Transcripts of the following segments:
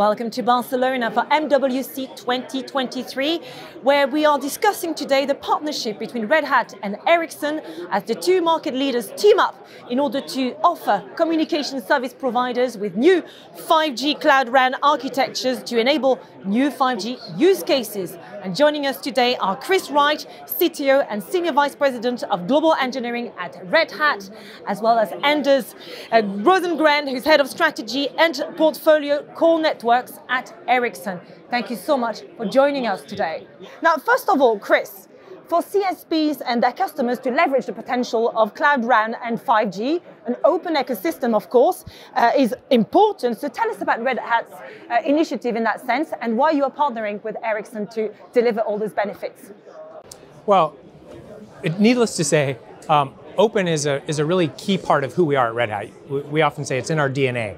Welcome to Barcelona for MWC 2023, where we are discussing today the partnership between Red Hat and Ericsson as the two market leaders team up in order to offer communication service providers with new 5G Cloud RAN architectures to enable new 5G use cases. And joining us today are Chris Wright, CTO and Senior Vice President of Global Engineering at Red Hat, as well as Anders uh, Rosengren, who's Head of Strategy and Portfolio Core Networks at Ericsson. Thank you so much for joining us today. Now, first of all, Chris, for CSPs and their customers to leverage the potential of Cloud RAN and 5G, an open ecosystem, of course, uh, is important. So tell us about Red Hat's uh, initiative in that sense and why you are partnering with Ericsson to deliver all those benefits. Well, it, needless to say, um, open is a, is a really key part of who we are at Red Hat. We, we often say it's in our DNA.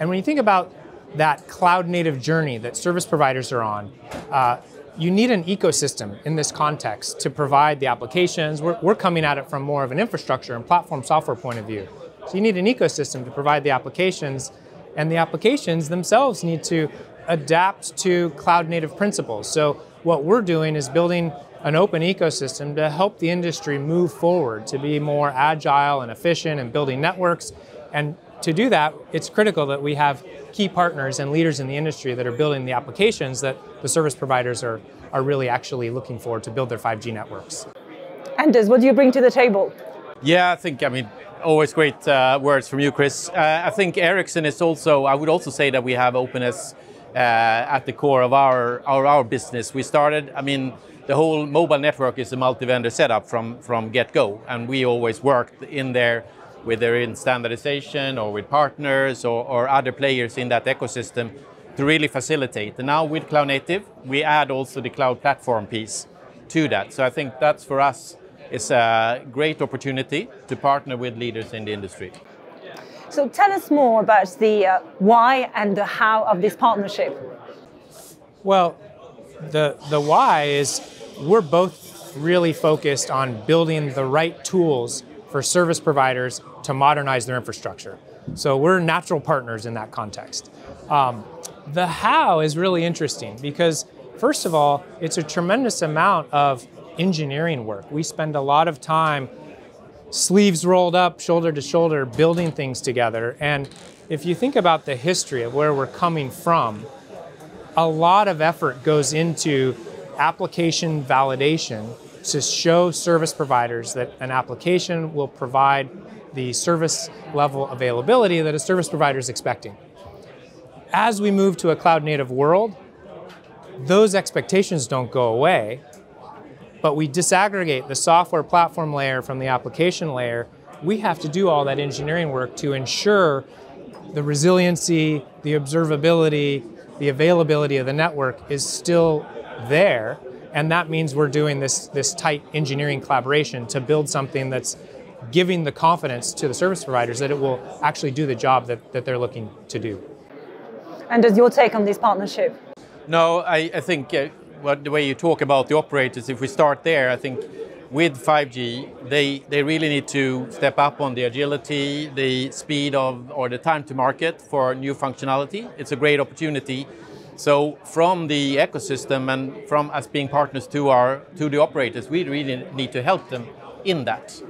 And when you think about that cloud native journey that service providers are on, uh, you need an ecosystem in this context to provide the applications. We're, we're coming at it from more of an infrastructure and platform software point of view. So you need an ecosystem to provide the applications, and the applications themselves need to adapt to cloud native principles. So what we're doing is building an open ecosystem to help the industry move forward, to be more agile and efficient and building networks. And to do that, it's critical that we have key partners and leaders in the industry that are building the applications that the service providers are, are really actually looking for to build their 5G networks. Anders, what do you bring to the table? Yeah, I think, I mean, always great uh, words from you, Chris. Uh, I think Ericsson is also, I would also say that we have openness uh, at the core of our, our, our business. We started, I mean, the whole mobile network is a multi-vendor setup from, from get-go, and we always worked in there whether in standardization or with partners or, or other players in that ecosystem to really facilitate. And now with Cloud Native, we add also the cloud platform piece to that. So I think that's for us is a great opportunity to partner with leaders in the industry. So tell us more about the uh, why and the how of this partnership. Well, the the why is we're both really focused on building the right tools for service providers to modernize their infrastructure. So we're natural partners in that context. Um, the how is really interesting because, first of all, it's a tremendous amount of engineering work. We spend a lot of time sleeves rolled up, shoulder to shoulder, building things together. And if you think about the history of where we're coming from, a lot of effort goes into application validation to show service providers that an application will provide the service level availability that a service provider is expecting. As we move to a cloud native world, those expectations don't go away, but we disaggregate the software platform layer from the application layer. We have to do all that engineering work to ensure the resiliency, the observability, the availability of the network is still there and that means we're doing this, this tight engineering collaboration to build something that's giving the confidence to the service providers that it will actually do the job that, that they're looking to do. Anders, your take on this partnership? No, I, I think uh, what, the way you talk about the operators, if we start there, I think with 5G, they, they really need to step up on the agility, the speed of, or the time to market for new functionality. It's a great opportunity so from the ecosystem and from us being partners to our to the operators, we really need to help them in that.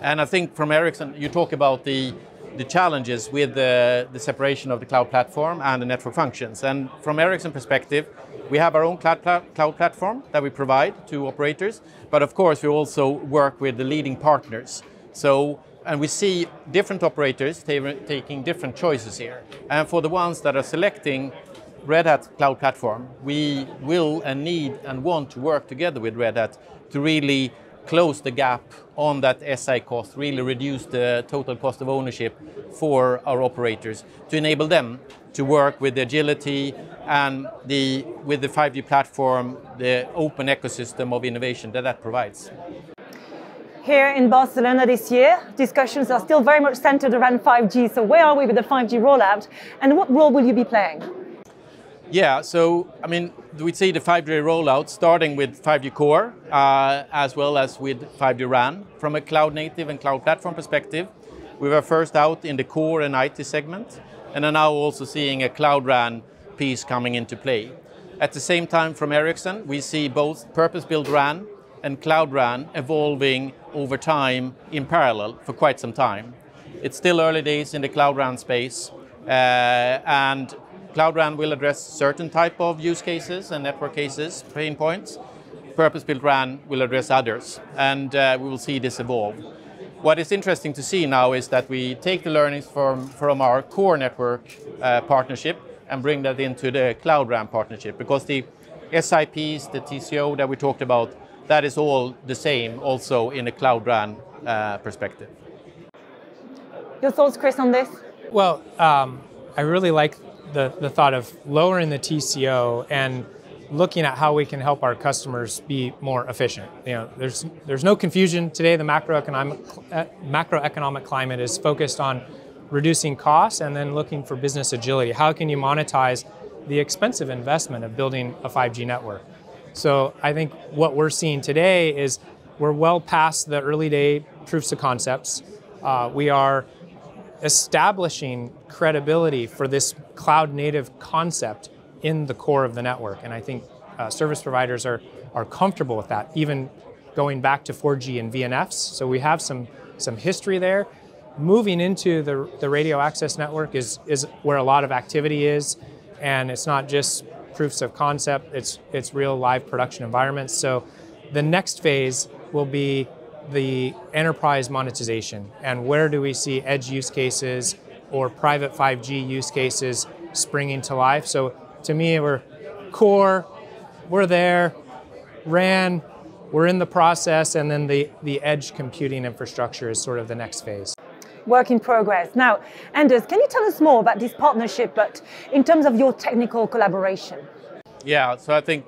And I think from Ericsson, you talk about the the challenges with the, the separation of the cloud platform and the network functions. And from Ericsson perspective, we have our own cloud, cloud platform that we provide to operators, but of course we also work with the leading partners. So and we see different operators taking different choices here. And for the ones that are selecting Red Hat Cloud Platform, we will and need and want to work together with Red Hat to really close the gap on that SI cost, really reduce the total cost of ownership for our operators to enable them to work with the agility and the, with the 5G platform, the open ecosystem of innovation that that provides. Here in Barcelona this year, discussions are still very much centered around 5G. So where are we with the 5G rollout and what role will you be playing? Yeah, so I mean, we see the 5G rollout starting with 5G core uh, as well as with 5G RAN. From a cloud native and cloud platform perspective, we were first out in the core and IT segment, and are now also seeing a cloud RAN piece coming into play. At the same time, from Ericsson, we see both purpose-built RAN and Cloud RAN evolving over time in parallel for quite some time. It's still early days in the Cloud RAN space, uh, and Cloud RAN will address certain type of use cases and network cases, pain points. Purpose-built RAN will address others, and uh, we will see this evolve. What is interesting to see now is that we take the learnings from, from our core network uh, partnership and bring that into the Cloud RAN partnership because the SIPs, the TCO that we talked about, that is all the same also in a Cloud RAN uh, perspective. Your thoughts, Chris, on this? Well, um, I really like the, the thought of lowering the TCO and looking at how we can help our customers be more efficient. You know, there's there's no confusion today. The macroeconomic macroeconomic climate is focused on reducing costs and then looking for business agility. How can you monetize the expensive investment of building a 5G network? So I think what we're seeing today is we're well past the early day proofs of concepts. Uh, we are establishing credibility for this cloud native concept in the core of the network. And I think uh, service providers are, are comfortable with that, even going back to 4G and VNFs. So we have some, some history there. Moving into the, the radio access network is, is where a lot of activity is. And it's not just proofs of concept, it's, it's real live production environments. So the next phase will be the enterprise monetization and where do we see edge use cases or private 5G use cases springing to life. So to me, we're core, we're there, RAN, we're in the process, and then the, the edge computing infrastructure is sort of the next phase. Work in progress. Now, Anders, can you tell us more about this partnership, but in terms of your technical collaboration? Yeah, so I think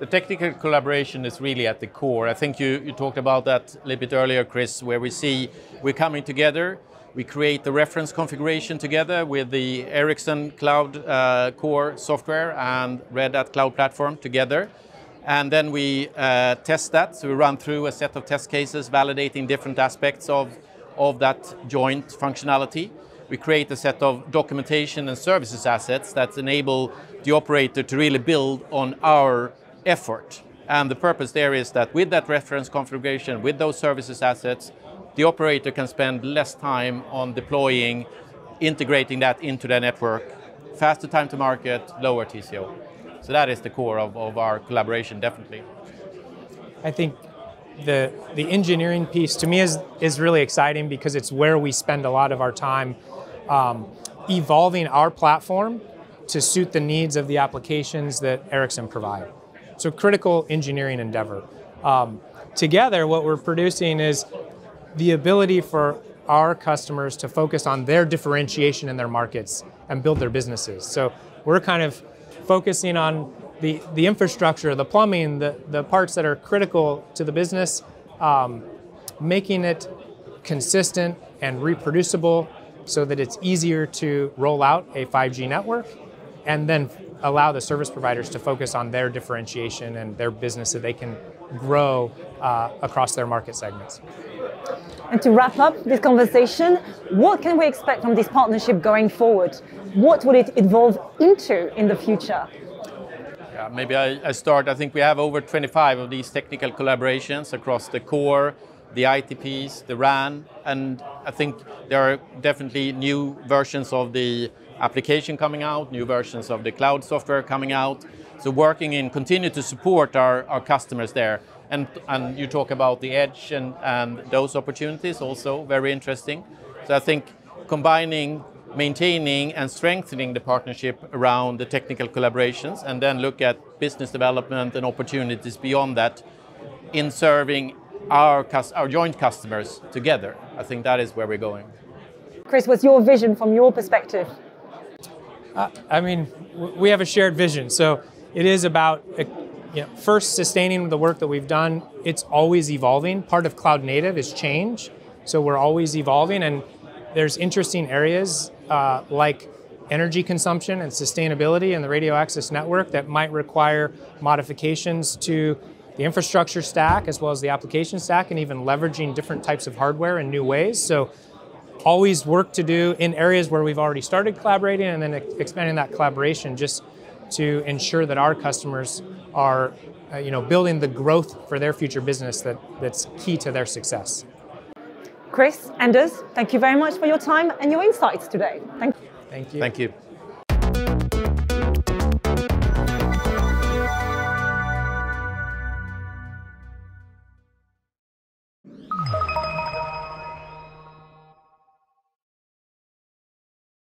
the technical collaboration is really at the core. I think you, you talked about that a little bit earlier, Chris, where we see we're coming together we create the reference configuration together with the Ericsson Cloud uh, Core software and Red Hat Cloud Platform together. And then we uh, test that. So we run through a set of test cases validating different aspects of, of that joint functionality. We create a set of documentation and services assets that enable the operator to really build on our effort. And the purpose there is that with that reference configuration, with those services assets, the operator can spend less time on deploying, integrating that into their network, faster time to market, lower TCO. So that is the core of, of our collaboration, definitely. I think the the engineering piece to me is is really exciting because it's where we spend a lot of our time um, evolving our platform to suit the needs of the applications that Ericsson provide. So critical engineering endeavor. Um, together, what we're producing is the ability for our customers to focus on their differentiation in their markets and build their businesses. So we're kind of focusing on the, the infrastructure, the plumbing, the, the parts that are critical to the business, um, making it consistent and reproducible so that it's easier to roll out a 5G network and then allow the service providers to focus on their differentiation and their business so they can grow uh, across their market segments. And to wrap up this conversation, what can we expect from this partnership going forward? What will it evolve into in the future? Yeah, maybe I, I start. I think we have over 25 of these technical collaborations across the core, the ITPs, the RAN, and I think there are definitely new versions of the application coming out, new versions of the cloud software coming out. So working in continue to support our, our customers there. And, and you talk about the edge and, and those opportunities also very interesting. So I think combining, maintaining and strengthening the partnership around the technical collaborations and then look at business development and opportunities beyond that in serving our, our joint customers together. I think that is where we're going. Chris, what's your vision from your perspective? Uh, I mean, we have a shared vision. So it is about uh, you know, first sustaining the work that we've done. It's always evolving. Part of cloud native is change, so we're always evolving. And there's interesting areas uh, like energy consumption and sustainability in the radio access network that might require modifications to the infrastructure stack as well as the application stack, and even leveraging different types of hardware in new ways. So always work to do in areas where we've already started collaborating and then expanding that collaboration just to ensure that our customers are uh, you know, building the growth for their future business that, that's key to their success. Chris, Anders, thank you very much for your time and your insights today. Thank you. Thank you. Thank you.